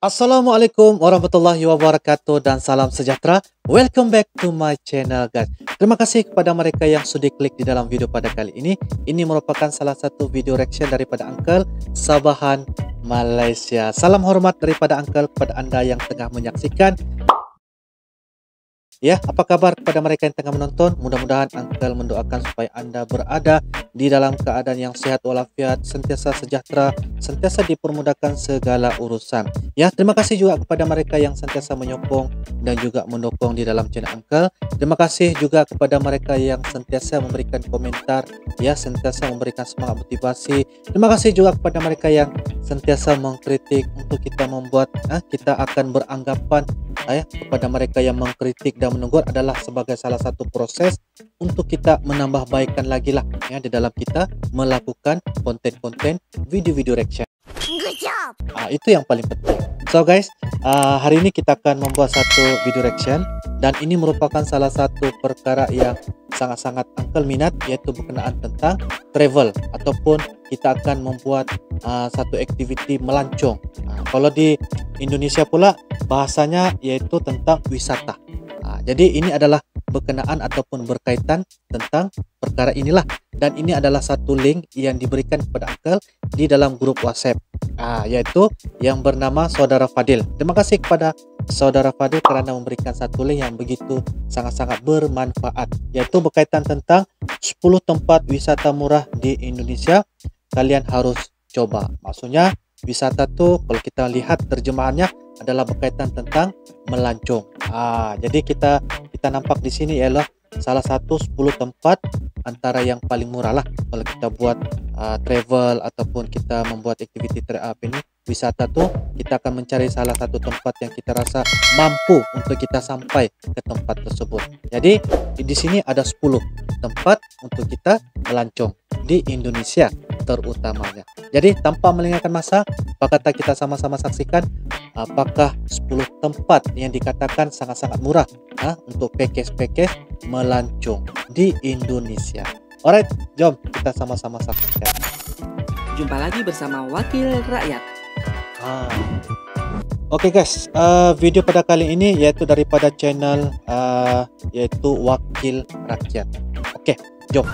Assalamualaikum warahmatullahi wabarakatuh dan salam sejahtera. Welcome back to my channel guys. Terima kasih kepada mereka yang sudah klik di dalam video pada kali ini. Ini merupakan salah satu video reaction daripada Uncle Sabahan Malaysia. Salam hormat daripada Uncle kepada anda yang tengah menyaksikan Ya, apa kabar kepada mereka yang tengah menonton? Mudah-mudahan Uncle mendoakan supaya Anda berada di dalam keadaan yang sehat walafiat, sentiasa sejahtera, sentiasa dipermudahkan segala urusan. Ya, terima kasih juga kepada mereka yang sentiasa menyokong dan juga mendukung di dalam channel Uncle. Terima kasih juga kepada mereka yang sentiasa memberikan komentar, ya, sentiasa memberikan semangat motivasi. Terima kasih juga kepada mereka yang sentiasa mengkritik untuk kita membuat, eh, kita akan beranggapan eh, kepada mereka yang mengkritik dan menegur adalah sebagai salah satu proses untuk kita menambah baikkan lagi lah ya di dalam kita melakukan konten-konten video-video reaction. Good job. Ah, itu yang paling penting. So guys, uh, hari ini kita akan membuat satu video reaction dan ini merupakan salah satu perkara yang sangat-sangat uncle minat yaitu berkenaan tentang travel ataupun kita akan membuat uh, satu aktiviti melancong. Uh, kalau di Indonesia pula bahasanya yaitu tentang wisata. Uh, jadi ini adalah berkenaan ataupun berkaitan tentang perkara inilah dan ini adalah satu link yang diberikan kepada uncle di dalam grup WhatsApp ah, yaitu yang bernama Saudara Fadil. Terima kasih kepada Saudara Fadil kerana memberikan satu link yang begitu sangat-sangat bermanfaat, yaitu berkaitan tentang 10 tempat wisata murah di Indonesia. Kalian harus coba. Maksudnya wisata tu kalau kita lihat terjemahannya adalah berkaitan tentang melancong. Ah, jadi kita kita nampak di sini ialah salah satu 10 tempat antara yang paling murah lah. Kalau kita buat uh, travel ataupun kita membuat aktiviti apa ini wisata tuh kita akan mencari salah satu tempat yang kita rasa mampu untuk kita sampai ke tempat tersebut. Jadi di sini ada 10 tempat untuk kita melancong di Indonesia terutamanya. Jadi tanpa melengahkan masa apakah kita sama-sama saksikan apakah 10 tempat yang dikatakan sangat-sangat murah ha, untuk package-package melancong di Indonesia. Alright, jom kita sama-sama saksikan. Jumpa lagi bersama Wakil Rakyat. Ah. Oke okay guys, uh, video pada kali ini yaitu daripada channel uh, yaitu Wakil Rakyat. Oke, okay, jom.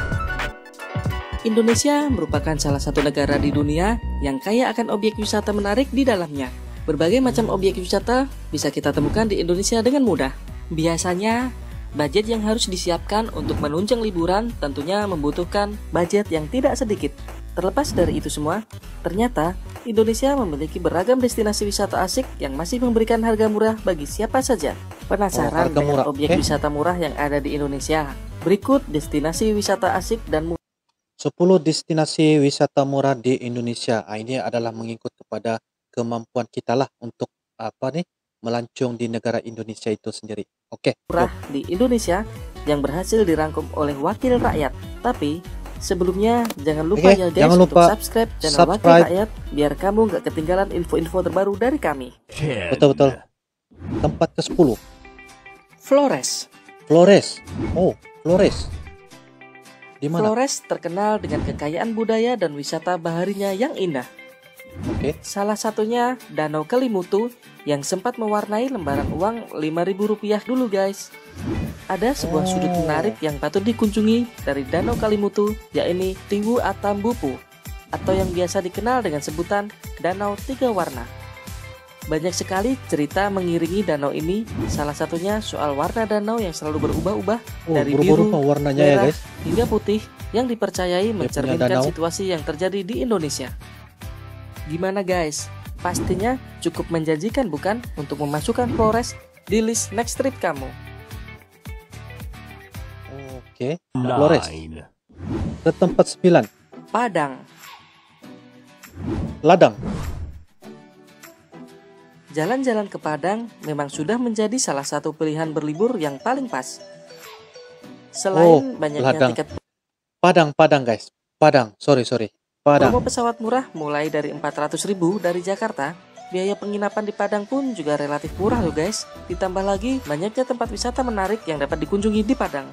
Indonesia merupakan salah satu negara di dunia yang kaya akan objek wisata menarik di dalamnya. Berbagai macam objek wisata bisa kita temukan di Indonesia dengan mudah. Biasanya, budget yang harus disiapkan untuk menunjang liburan tentunya membutuhkan budget yang tidak sedikit. Terlepas dari itu semua, ternyata Indonesia memiliki beragam destinasi wisata asik yang masih memberikan harga murah bagi siapa saja. Penasaran oh, dengan objek okay. wisata murah yang ada di Indonesia? Berikut destinasi wisata asik dan murah. 10 destinasi wisata murah di Indonesia. Ah, ini adalah mengikut kepada kemampuan kita lah untuk apa nih melancong di negara Indonesia itu sendiri. Oke. Okay. Murah di Indonesia yang berhasil dirangkum oleh wakil rakyat. Tapi sebelumnya jangan lupa okay, ya guys jangan lupa untuk subscribe channel subscribe. wakil rakyat biar kamu nggak ketinggalan info-info terbaru dari kami. Betul betul. Tempat ke 10 Flores. Flores. Oh, Flores. Di mana? Flores terkenal dengan kekayaan budaya dan wisata baharinya yang indah. Salah satunya Danau Kalimutu yang sempat mewarnai lembaran uang Rp5.000 dulu guys. Ada sebuah oh. sudut menarik yang patut dikunjungi dari Danau Kalimutu yakni Tiwu Atambupu atau yang biasa dikenal dengan sebutan Danau Tiga Warna. Banyak sekali cerita mengiringi danau ini, salah satunya soal warna danau yang selalu berubah-ubah oh, dari biru, warnanya ya, merah, ya guys. hingga putih yang dipercayai mencerminkan situasi yang terjadi di Indonesia. Gimana guys? Pastinya cukup menjanjikan bukan untuk memasukkan Flores di list next trip kamu? Oke, Flores. Ke tempat 9. Padang. Ladang. Jalan-jalan ke Padang memang sudah menjadi salah satu pilihan berlibur yang paling pas. Selain oh, banyaknya ladang. tiket Padang, Padang guys. Padang, sorry sorry. Padang. Promo pesawat murah mulai dari 400 ribu dari Jakarta. Biaya penginapan di Padang pun juga relatif murah loh guys. Ditambah lagi banyaknya tempat wisata menarik yang dapat dikunjungi di Padang.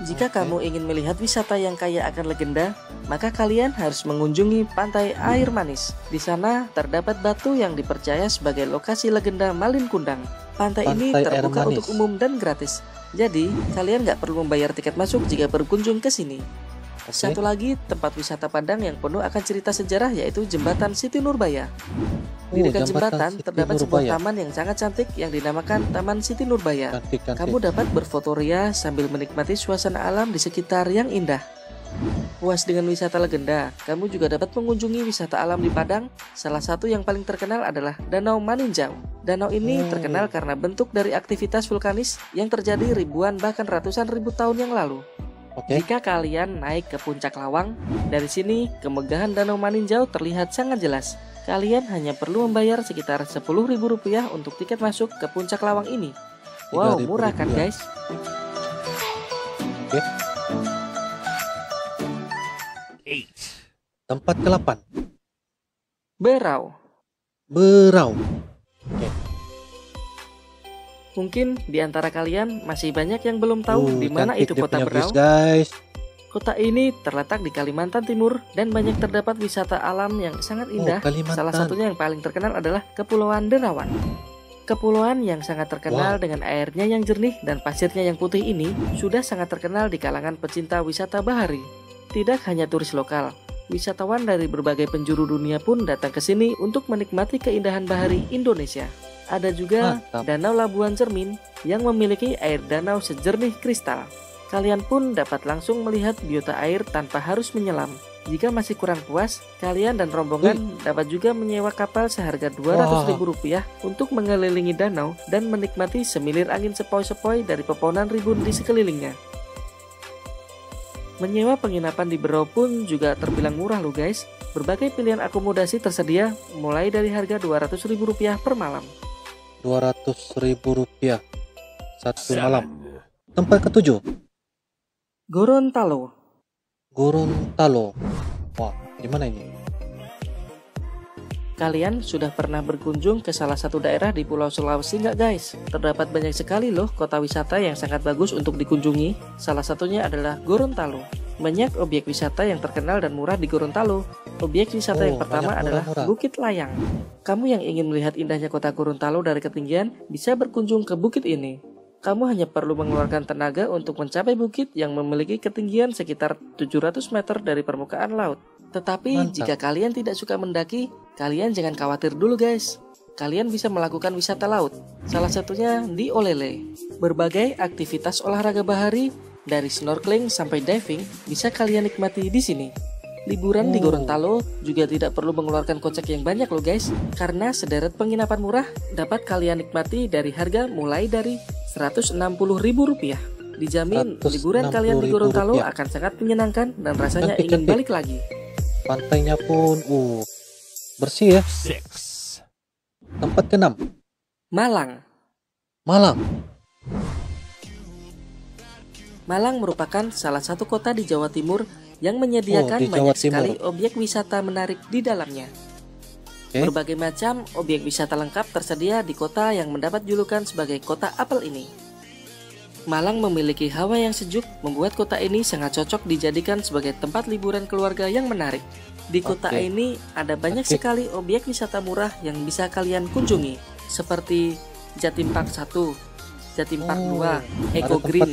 Jika Oke. kamu ingin melihat wisata yang kaya akan legenda, maka kalian harus mengunjungi pantai air manis. Di sana terdapat batu yang dipercaya sebagai lokasi legenda Malin Kundang. Pantai, ini Pantai Air terbuka untuk umum dan gratis. Jadi, kalian nggak perlu membayar tiket masuk jika berkunjung ke sini. Oke. Satu lagi tempat wisata Padang yang penuh akan cerita sejarah yaitu Jembatan Siti Nurbaya. Di Oh, dekat jembatan Siti terdapat sebuah Nurbaya. taman yang sangat cantik yang dinamakan Taman Siti Nurbaya. Cantik, cantik. Kamu dapat berfotoria sambil menikmati suasana alam di sekitar yang indah. Puas dengan wisata legenda, kamu juga dapat mengunjungi wisata alam di Padang. Salah satu yang paling terkenal adalah Danau Maninjau. Danau ini Hmm. terkenal karena bentuk dari aktivitas vulkanis yang terjadi ribuan bahkan ratusan ribu tahun yang lalu. Oke. Jika kalian naik ke puncak Lawang, dari sini kemegahan Danau Maninjau terlihat sangat jelas. Kalian hanya perlu membayar sekitar Rp10.000 untuk tiket masuk ke puncak Lawang ini. Wow, 3.000 murah kan guys? Tempat ke-8. Berau. Berau. Mungkin di antara kalian masih banyak yang belum tahu Uh, di mana itu kota Berau. guys. Kota ini terletak di Kalimantan Timur dan banyak terdapat wisata alam yang sangat indah. Oh, Kalimantan. Salah satunya yang paling terkenal adalah Kepulauan Derawan. Kepulauan yang sangat terkenal dengan airnya yang jernih dan pasirnya yang putih ini sudah sangat terkenal di kalangan pecinta wisata bahari. Tidak hanya turis lokal, wisatawan dari berbagai penjuru dunia pun datang ke sini untuk menikmati keindahan bahari Indonesia. Ada juga Mantap. Danau Labuan Cermin yang memiliki air danau sejernih kristal. Kalian pun dapat langsung melihat biota air tanpa harus menyelam. Jika masih kurang puas, kalian dan rombongan dapat juga menyewa kapal seharga Rp200.000 untuk mengelilingi danau dan menikmati semilir angin sepoi-sepoi dari pepohonan ribun di sekelilingnya. Menyewa penginapan di Berau pun juga terbilang murah loh guys. Berbagai pilihan akomodasi tersedia mulai dari harga Rp200.000 per malam. Rp200.000 satu malam. Tempat ketujuh, Gorontalo Gorontalo. Wah, di mana ini? Kalian sudah pernah berkunjung ke salah satu daerah di Pulau Sulawesi nggak guys? Terdapat banyak sekali loh kota wisata yang sangat bagus untuk dikunjungi. Salah satunya adalah Gorontalo. Banyak objek wisata yang terkenal dan murah di Gorontalo. Objek wisata yang Oh, pertama banyak adalah. Bukit Layang. Kamu yang ingin melihat indahnya kota Gorontalo dari ketinggian bisa berkunjung ke bukit ini. Kamu hanya perlu mengeluarkan tenaga untuk mencapai bukit yang memiliki ketinggian sekitar 700 meter dari permukaan laut. Tetapi Mantap. jika kalian tidak suka mendaki, kalian jangan khawatir dulu guys. Kalian bisa melakukan wisata laut, salah satunya di Olele. Berbagai aktivitas olahraga bahari, dari snorkeling sampai diving, bisa kalian nikmati di sini. Liburan di Oh. Gorontalo juga tidak perlu mengeluarkan kocek yang banyak loh guys, karena sederet penginapan murah dapat kalian nikmati dari harga mulai dari Rp160.000. Dijamin liburan kalian di Gorontalo Rp160.000. akan sangat menyenangkan dan rasanya Cantik, ingin cantik. balik lagi. Pantainya pun uh bersih ya. Tempat keenam, Malang. Malang. Malang merupakan salah satu kota di Jawa Timur yang menyediakan Oh, di Jawa banyak Timur. sekali objek wisata menarik di dalamnya. Oke. Berbagai macam objek wisata lengkap tersedia di kota yang mendapat julukan sebagai kota apel ini. Malang memiliki hawa yang sejuk, membuat kota ini sangat cocok dijadikan sebagai tempat liburan keluarga yang menarik. Di kota Oke. ini ada banyak Oke. sekali objek wisata murah yang bisa kalian kunjungi, seperti Jatim Park 1, Jatim Park Oh, 2, Ada Eco Green,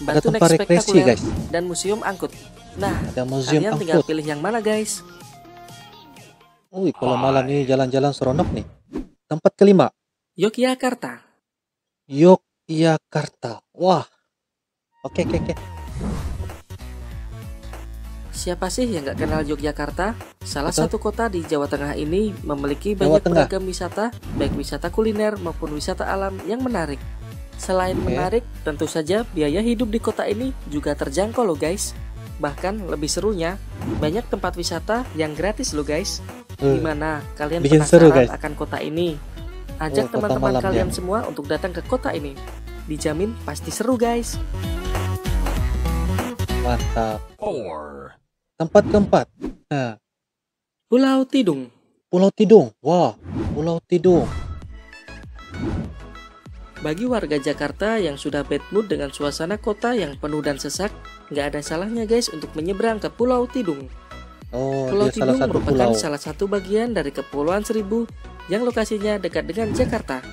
rek- ada Batu tempat rekreasi guys. dan Museum Angkut. Nah, Ada museum kalian tinggal angkut. pilih yang mana guys? Wih, kalau malam ini jalan-jalan seronok nih. Tempat kelima, Yogyakarta. Yogyakarta. Wah. Oke, oke, oke. Siapa sih yang nggak kenal Yogyakarta? Salah Betul. satu kota di Jawa Tengah ini memiliki Jawa banyak beragam wisata, baik wisata kuliner maupun wisata alam yang menarik. Selain Oke. menarik, tentu saja biaya hidup di kota ini juga terjangkau loh guys. Bahkan lebih serunya, banyak tempat wisata yang gratis loh guys. Eh, Gimana kalian bikin penasaran seru, guys. akan kota ini? Ajak Oh, teman-teman kalian ya. semua untuk datang ke kota ini. Dijamin pasti seru guys. Mantap. Tempat keempat. Nah, Pulau Tidung. Pulau Tidung. Wah, Pulau Tidung. Bagi warga Jakarta yang sudah bad mood dengan suasana kota yang penuh dan sesak, nggak ada salahnya guys untuk menyeberang ke Pulau Tidung. Oh, Pulau salah Tidung satu merupakan pulau. salah satu bagian dari Kepulauan Seribu yang lokasinya dekat dengan Jakarta.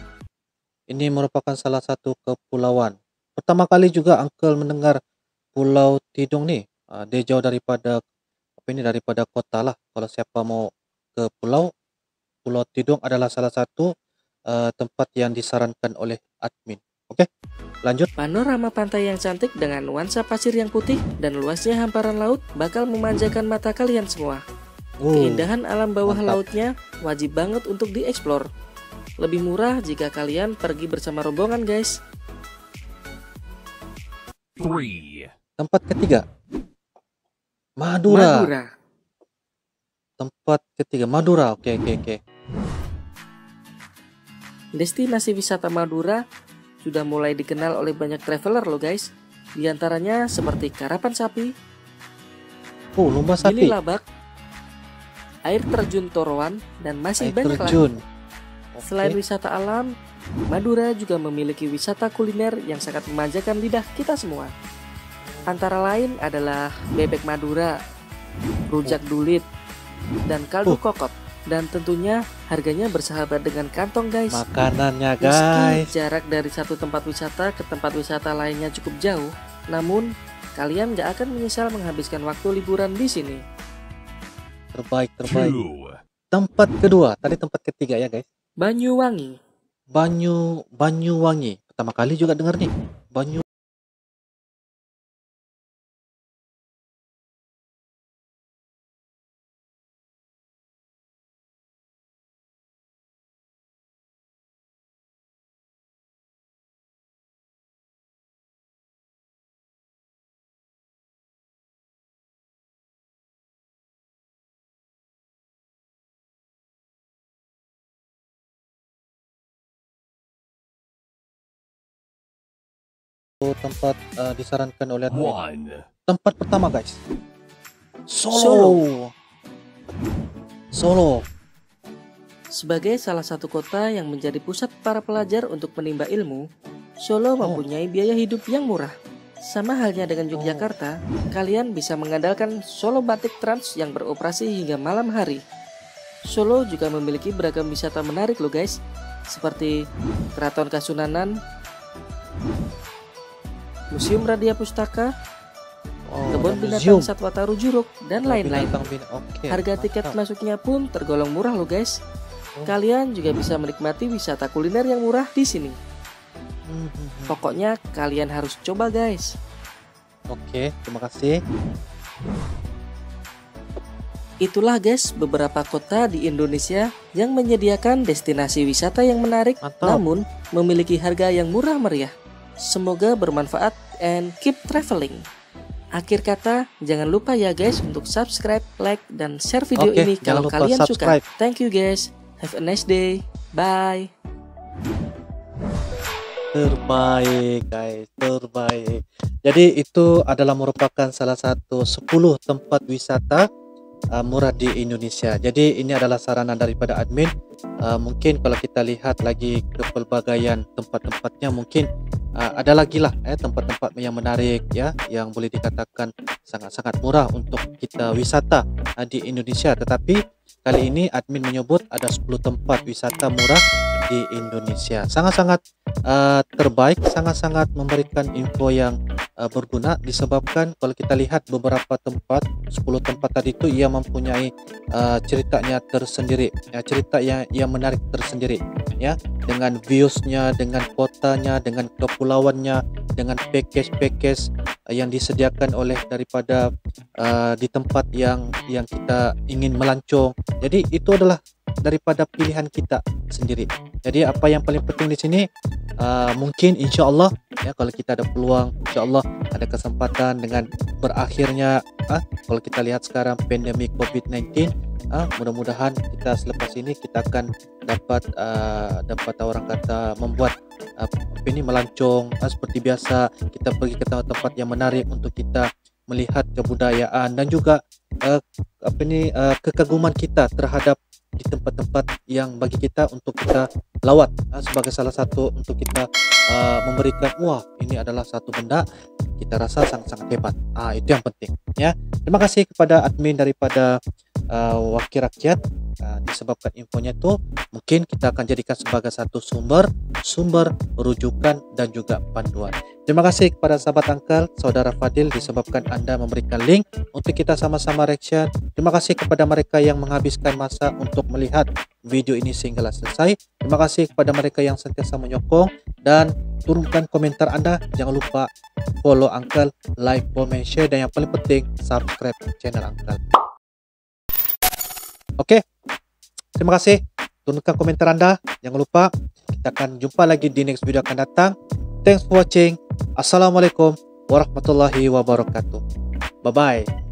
Ini merupakan salah satu kepulauan. Pertama kali juga Uncle mendengar Pulau Tidung nih. Ah, dia jauh daripada apa ini daripada kota lah. Kalau siapa mau ke pulau, Pulau Tidung adalah salah satu eh, tempat yang disarankan oleh admin. Oke, lanjut. Panorama pantai yang cantik dengan nuansa pasir yang putih dan luasnya hamparan laut bakal memanjakan mata kalian semua. Uh, Keindahan alam bawah mantap. lautnya wajib banget untuk dieksplor. Lebih murah jika kalian pergi bersama rombongan guys. three, tempat ketiga. Madura. Madura. Tempat ketiga Madura. Oke, oke, oke. Destinasi wisata Madura sudah mulai dikenal oleh banyak traveler loh guys. Di antaranya seperti Karapan Sapi, Oh, lomba Gili sapi. Labak, air terjun Toroan, dan masih Air banyak lagi. terjun. Selain wisata alam, Madura juga memiliki wisata kuliner yang sangat memanjakan lidah kita semua. Antara lain adalah bebek Madura, rujak dulit, dan kaldu Oh. kokot. Dan tentunya harganya bersahabat dengan kantong guys. Makanannya, Meski guys. jarak dari satu tempat wisata ke tempat wisata lainnya cukup jauh, namun kalian gak akan menyesal menghabiskan waktu liburan di sini. Terbaik, terbaik. Tempat kedua, tadi tempat ketiga ya, guys. Banyuwangi, Banyu Banyuwangi. Pertama kali juga dengar nih. Banyu tempat eh, disarankan oleh admin. one, Tempat pertama, guys. Solo. Solo. Solo. sebagai salah satu kota yang menjadi pusat para pelajar untuk menimba ilmu, Solo mempunyai biaya hidup yang murah. Sama halnya dengan Yogyakarta, kalian bisa mengandalkan Solo Batik Trans yang beroperasi hingga malam hari. Solo juga memiliki beragam wisata menarik loh guys, seperti Keraton Kasunanan, Museum Radia Pustaka, Oh, Kebun Binatang museum. Satwa Taru Juruk, dan Oh, lain-lain. binatang bin- Oke. Harga tiket mantap. masuknya pun tergolong murah loh guys. Oh. Kalian juga bisa menikmati wisata kuliner yang murah di sini. Hmm. Pokoknya kalian harus coba guys. Oke, terima kasih. Itulah guys beberapa kota di Indonesia yang menyediakan destinasi wisata yang menarik Mantap. namun memiliki harga yang murah meriah. Semoga bermanfaat and keep traveling. Akhir kata, jangan lupa ya guys untuk subscribe, like, dan share video Oke, ini kalau kalian subscribe. suka. Thank you guys. Have a nice day. Bye. Terbaik, guys, terbaik. Jadi itu adalah merupakan salah satu 10 tempat wisata uh, murah di Indonesia. Jadi ini adalah saranan daripada admin. Uh, mungkin kalau kita lihat lagi ke pelbagaian tempat-tempatnya mungkin uh, ada lagi lah eh tempat-tempat yang menarik ya yang boleh dikatakan sangat-sangat murah untuk kita wisata uh, di Indonesia. Tetapi kali ini admin menyebut ada 10 tempat wisata murah di Indonesia. Sangat-sangat uh, terbaik, sangat-sangat memberikan info yang uh, berguna disebabkan kalau kita lihat beberapa tempat, 10 tempat tadi itu ia mempunyai uh, ceritanya tersendiri, ya, cerita yang yang menarik tersendiri, ya, dengan viewsnya, dengan kotanya, dengan kepulauannya, dengan package-package yang disediakan oleh daripada uh, di tempat yang yang kita ingin melancong. Jadi itu adalah daripada pilihan kita sendiri. Jadi apa yang paling penting di sini uh, mungkin insya Allah ya kalau kita ada peluang insya Allah ada kesempatan dengan berakhirnya ah, kalau kita lihat sekarang pandemi COVID-19 ah, mudah-mudahan kita selepas ini kita akan dapat uh, dapat orang kata membuat uh, ini melancong ah, seperti biasa kita pergi ke tempat-tempat yang menarik untuk kita melihat kebudayaan dan juga uh, apa ini uh, kekaguman kita terhadap di tempat-tempat yang bagi kita untuk kita lawat uh, sebagai salah satu untuk kita uh, memberikan wah ini adalah satu benda kita rasa sangat-sangat hebat. Ah itu yang penting ya. Terima kasih kepada admin daripada uh, wakil rakyat uh, disebabkan infonya itu mungkin kita akan jadikan sebagai satu sumber sumber rujukan dan juga panduan. Terima kasih kepada sahabat angkel, saudara Fadil disebabkan Anda memberikan link untuk kita sama-sama reaction. Terima kasih kepada mereka yang menghabiskan masa untuk melihat video ini sehingga selesai. Terima kasih kepada mereka yang sentiasa menyokong dan turunkan komentar Anda. Jangan lupa follow Uncle, like, comment, share dan yang paling penting subscribe channel Uncle. Oke, terima kasih. Turunkan komentar Anda. Jangan lupa kita akan jumpa lagi di next video akan datang. Thanks for watching. Assalamualaikum warahmatullahi wabarakatuh. Bye bye.